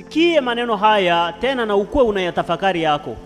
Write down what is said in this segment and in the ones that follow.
usikie maneno haya tena na ukuwe unayatafakari yako,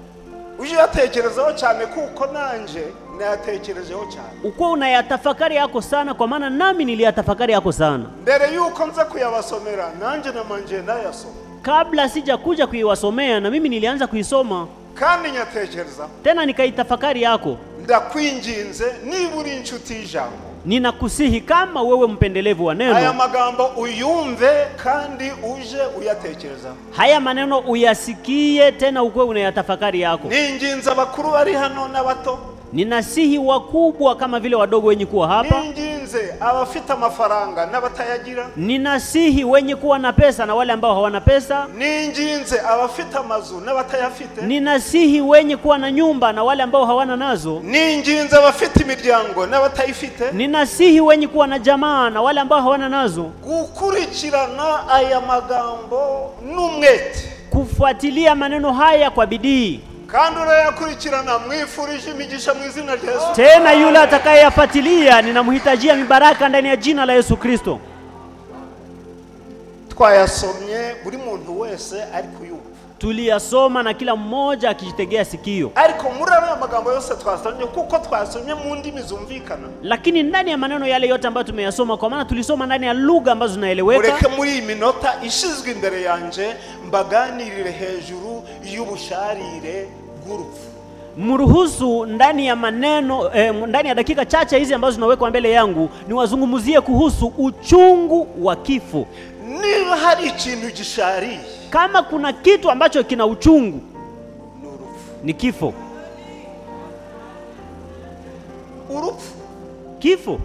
uje yatekerezeho cyane kuko nanje nayatekerezeho cyane ukuwe unayatafakari yako sana, kwa maana nami niliyatafakari yako sana. mbere y'uko nza kuyabasomera nanje namanje nayasoma. Kabla sija kuja kuiwasomea, na mimi nilianza kuisoma kandi nyatekereza tena nikaitafakari yako. ndakwinginze niba uri inshuti y'ijambo Ninakusihi kama wewe mpendelevu wa aya haya magambo uyumve kandi uje uyatekereza, haya maneno uyasikie, tena ukuwe unayatafakari yako. ninjinza wakuru bari hano n'abato Ninasihi wakubwa kama vile wadogo wenye kuwa hapa, ninginze abafite amafaranga n'abatayagira. Ninasihi wenye kuwa na pesa na wale ambao hawana pesa, ninginze abafite amazu n'abatayafite. Ninasihi wenye kuwa na nyumba na wale ambao hawana nazo, ninginze abafite imiryango n'abatayifite. Ninasihi wenye kuwa na jamaa na wale ambao hawana nazo, gukurikirana aya magambo n'umwete. Kufuatilia maneno haya kwa bidii. Kandi urayakurikirana mwifurije imigisha mu izina rya Yesu. Tena yule atakayeyafuatilia ninamhitajia mibaraka ndani ya jina la Yesu Kristo. twayasomye buri muntu wese ari kuyumva. Tuliyasoma na kila mmoja akijitegea sikio, ariko muri ariya magambo yose twasomye kuko twasomye mu ndimi zumvikana. Lakini ndani ya maneno yale yote ambayo tumeyasoma, kwa maana tulisoma ndani ya lugha ambazo zinaeleweka. Mureke muri iyi minota ishizwe imbere yanje mbaganirire hejuru y'ubusharire bw'urupfu mruhusu ndani ya maneno eh, ndani ya dakika chache hizi ambazo zinawekwa mbele yangu niwazungumzie kuhusu uchungu wa kifo. niba hari ikintu gishariye Kama kuna kitu ambacho kina uchungu ni kifo. urupfu Kifo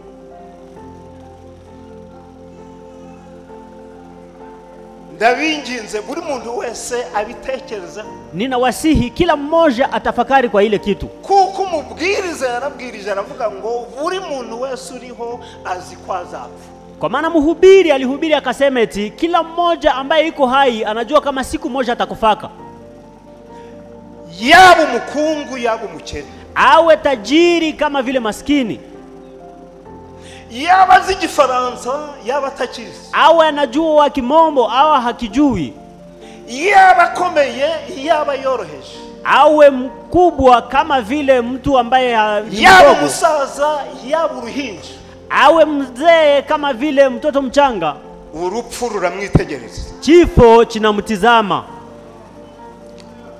ndabinginze buri muntu wese abitekerezeho ninawasihi kila mmoja atafakari kwa ile kitu, kuko umubwiriza yarabwirije aravuga ngo buri muntu wese uriho azi ko azapfa. Kwa maana mhubiri alihubiri akasema eti kila mmoja ambaye iko hai anajua kama siku moja atakufaka, yaba umukungu yaba umukene awe tajiri kama vile maskini, yaba azi igifaransa yaba atakizi awe anajua kimombo awe hakijui, yaba akomeye yaba yoroheje. Awe mkubwa kama vile mtu ambaye yaba musaza yaba uruhinja. Awe mzee kama vile mtoto mchanga, urupfu ruramwitegereza. Kifo kinamtizama.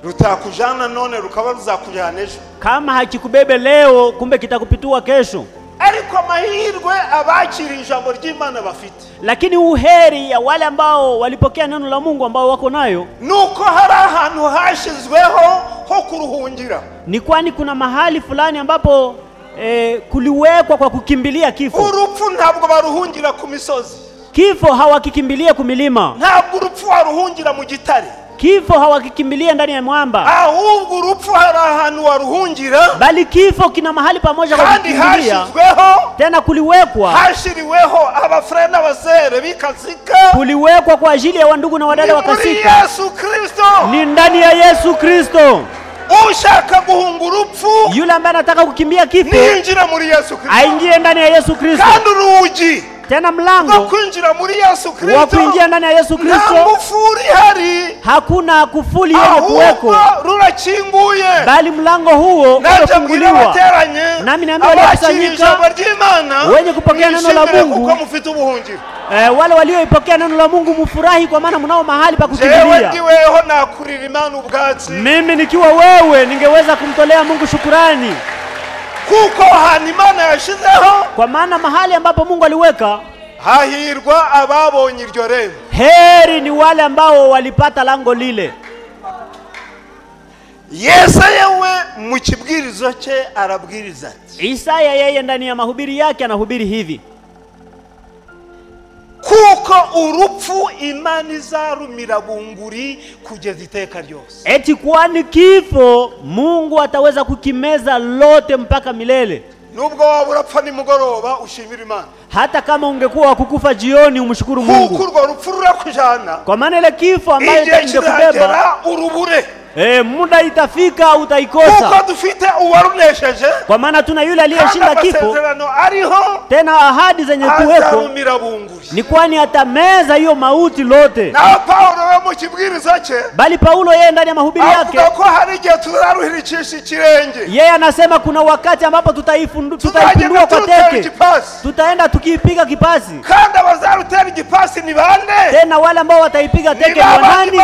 rutakujana none rukaba ruzakujana ejo Kama hakikubebe leo, kumbe kitakupitua kesho. Ariko amahirwe abakiriye ijambo ry'imana bafite. Lakini uheri ya wale ambao walipokea neno la Mungu ambao wako nayo nuko hari ahantu hashizweho ho kuruhungira. ni kwani kuna mahali fulani ambapo eh, kuliwekwa kwa kukimbilia kifo. urupfu ntabwo baruhungira ku misozi. Kifo hawakikimbilia kumilima, ntabwo urupfu waruhungira mu gitare kifo hawakikimbilia ndani ya mwamba, ahubwo urupfu hari ahantu waruhungira. Bali kifo kina mahali pamoja kwa kandi hashyizweho tena kuliwekwa. Hashyiriweho abafurere n'abasere b'ikazika. Kuliwekwa kwa ajili ya wandugu na wadada wakasika yesu kristo. Ni ndani ya Yesu Kristo. ushaka guhunga urupfu? Yule ambaye anataka kukimbia kifo ninjira muri yesu kristo. aingie ndani ya Yesu Kristo, kandi urugi tena mlango wa kuingia ndani ya Yesu Kristo. hakuna kufuli yenye kuweko, bali mlango huo umefunguliwa. Nami naambia waliokusanyika, wenye kupokea neno la Mungu, Eh, wale walioipokea neno la Mungu mufurahi, kwa maana mnao mahali pa kukimbilia. Mimi nikiwa wewe, ningeweza kumtolea Mungu shukurani, kuko ahantu imana yashyizeho kwa maana mahali ambapo Mungu aliweka, hahirwa ababonye iryo rembo heri ni wale ambao walipata lango lile. yesaya we mu kibwirizo cye arabwiriza ati Isaya yeye ndani ya mahubiri yake anahubiri hivi, kuko urupfu imana izarumira bunguri kugeza iteka ryose. Eti kwani kifo Mungu ataweza kukimeza lote mpaka milele. nubwo waba urapfa nimugoroba ushimira imana. Hata kama ungekuwa wakukufa jioni, umshukuru kuko Mungu, urwo rupfu rurakujana. Kwa maana ile kifo ambayo ingekubeba urubure eh, muda itafika utaikosa, kuko dufite uwarunesheje kwa maana tuna yule aliyeshinda kifo, ariho. Tena ahadi zenye kuweko ni kwani atameza hiyo mauti lote. Na Paulo we pawulo mu kibwiriza cye bali paulo yeye ndani ya mahubiri yake avuga ko hari igihe tuzaruhiricisha ikirenge yeye anasema kuna wakati ambapo tutaifundu- tuzagenda tutaipindua kwa teke. Tutaenda tukiipiga kipasi. Kandi abazarutera igipasi ni bande tena wale ambao wataipiga teke ni wanani?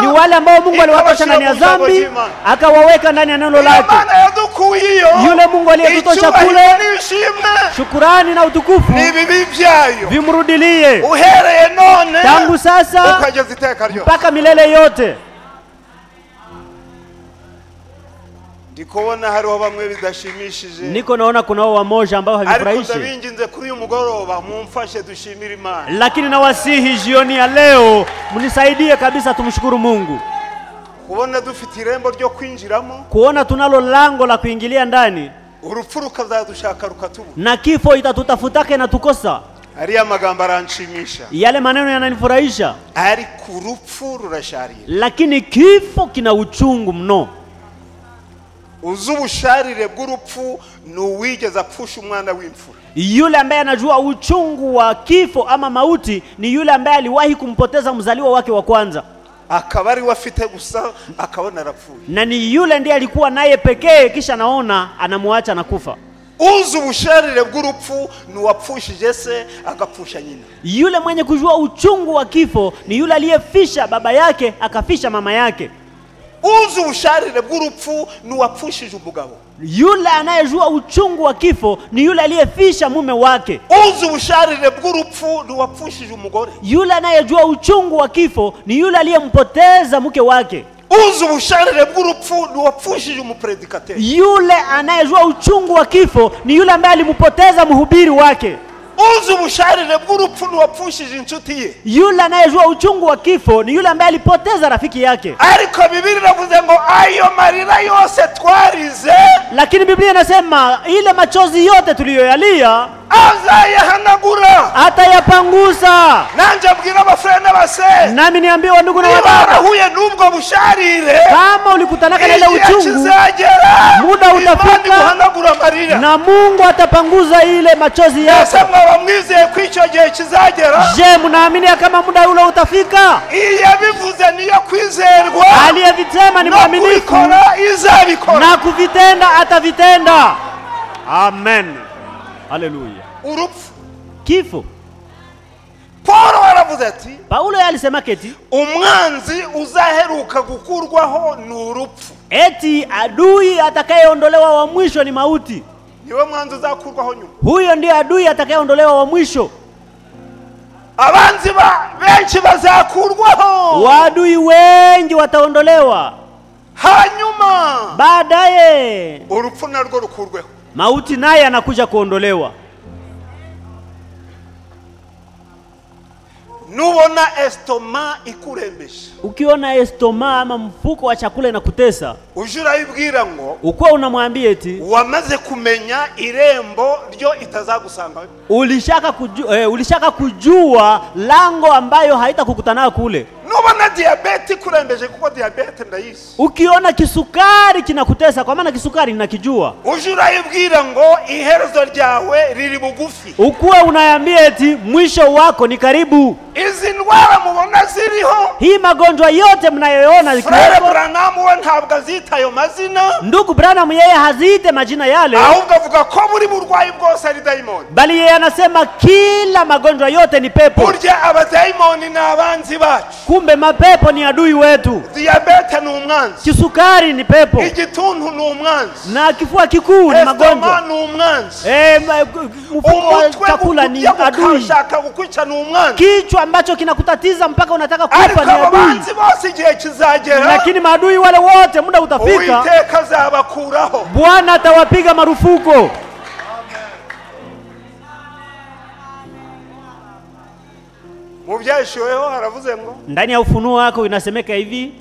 Ni wale ambao mungu aliwatosha ndani ya dhambi akawaweka ndani ya neno lake. Yule Mungu aliyetutosha kule. shukurani na utukufu vimrudilie. Tangu sasa mpaka milele yote. Ndikubona hariho bamwe bidashimishije niko naona kunao wamoja ambao ariko havifurahishi. ndabinginze kuri uyu mugoroba mumfashe dushimire imana lakini nawasihi jioni ya leo mnisaidie kabisa tumshukuru mungu kubona dufite irembo ryo kwinjiramo kuona tunalo lango la kuingilia ndani. urupfu rukazadushaka rukatubura na kifo itatutafutake na tukosa. Ariya magambo aranshimisha. Yale maneno yananifurahisha. Ariko urupfu rurasharire lakini kifo kina uchungu mno. Uzi ubusharire bw'urupfu ni uwigeze apfusha umwana w'imfura. Yule ambaye anajua uchungu wa kifo ama mauti ni yule ambaye aliwahi kumpoteza mzaliwa wake wa kwanza akaba ari we afite gusa akabona arapfuye. Na ni yule ndiye alikuwa naye pekee kisha naona anamwacha na kufa. Uzi ubusharire bw'urupfu ni uwapfushije se agapfusha nyina. Yule mwenye kujua uchungu wa kifo ni yule aliyefisha baba yake akafisha mama yake uzi ubusharire bw'urupfu ni uwapfushije umugabo yule anayejua uchungu wa kifo ni yule aliyefisha mume wake. Uzi ubusharire bw'urupfu ni uwapfushije umugore yule anayejua uchungu wa kifo ni yule aliyempoteza mke wake. Uzi ubusharire bw'urupfu ni uwapfushije umuperedikateri yule anayejua uchungu wa kifo ni yule ambaye alimpoteza mhubiri wake uzi ubusharire bw'urupfu inshuti ye. Yule anayejua uchungu wa kifo ni yule ambaye alipoteza rafiki yake. Ariko bibiri inavuze ngo ayo marira yose twarize. Lakini biblia inasema ile machozi yote tuliyoyalia azayahanagura atayapangusa nanje abwira abafurere n'abasere nami niambiwa ndugu na wadada warahuye n'ubwo busharire kama ulikutanaka na ile uchungu Muda utafika. na mungu atapanguza ile machozi yako. ese mwaba mwizeye ko icyo gihe kizagera je mnaamini kama muda ule utafika? Iyabivuze yabivuze niyo kwizerwa. Aliyevitema ni mwaminifu. na kuvitenda atavitenda. Amen haleluya urupfu. Kifo. Paulo aravuze ati paulo yalisema alisema keti umwanzi uzaheruka gukurwaho ni urupfu. eti adui atakayeondolewa wa mwisho ni mauti. Niwe mwanzi uzakurwaho nyuma. Huyo ndiye adui atakayeondolewa wa mwisho. Abanzi ba benshi bazakurwaho. Waadui wengi wataondolewa. Hanyuma. Baadaye. Urupfu narwo rukurweho mauti naye anakuja kuondolewa. Nubona estoma ikurembesha ukiona estoma ama mfuko wa chakula inakutesa uje urayibwira ngo ukuwa unamwambia eti wamaze kumenya irembo ryo itazagusanga. ulishaka kujua, eh, ulishaka kujua lango ambayo haitakukutana kule nubona diyabete ikurembeje kuko diyabete ndayizi ukiona kisukari kinakutesa kwa maana kisukari ninakijua. Uje urayibwira ngo iherezo ryawe riri bugufi. Ukuwe unayambia eti mwisho wako ni karibu. Izi ndwara mubona ziriho. Hii magonjwa yote mnayoona frere buranamu we ntabwo azita ayo mazina. Ndugu branamu yeye hazite majina yale. Ahubwo avuga ko buri burwayi bwose ari dayimoni bali yeye anasema kila magonjwa yote ni pepo. Burya abadayimoni ni abanzi bacu kumbe mapepo ni adui wetu. Diyabete ni umwanzi. Kisukari ni pepo. Igituntu ni umwanzi. Na kifua kikuu ni magonjwa. ni umwanzi. Eh, mfuko wa chakula ni adui. kichwa ambacho kinakutatiza mpaka unataka kufa ni adui. lakini maadui wale wote muda utafika bwana atawapiga marufuko mu byashyuweho haravuze ngo ndani ya ufunuo wako inasemeka hivi.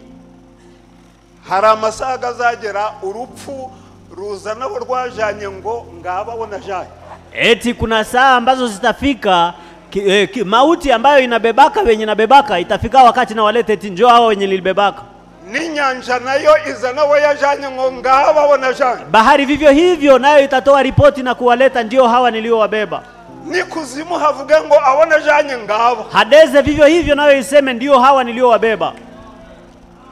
Hari amasaha azagera urupfu ruza nabo rwajanye ngo ngaba janye eti kuna saa ambazo zitafika ki, eh, ki, mauti ambayo inabebaka wenye nabebaka itafika wakati na walete eti njoo hao wenye nilibebaka n'inyanja nayo iza nawe yajanye ngo ngaba janye bahari vivyo hivyo nayo itatoa ripoti na kuwaleta ndio hawa niliowabeba n'ikuzimu havuge ngo abo janye ngabo. Hadeze vivyo hivyo nayo iseme ndiyo hawa niliowabeba.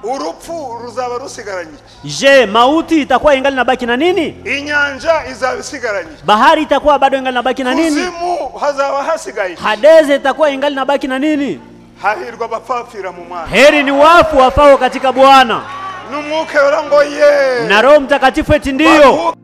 Urupfu ruzaba rusigaranye je mauti itakuwa ingali nabaki na nini? Inyanja izaba isigaranye bahari itakuwa bado ingali nabaki na nini? Kuzimu hazaba hasigaye hadeze itakuwa ingali nabaki na nini? Hahirwa abapfapfira mu mwana. Heri ni wafu wafao katika bwana. N'umwuka yora ye. Na roho mtakatifu eti ndiyo.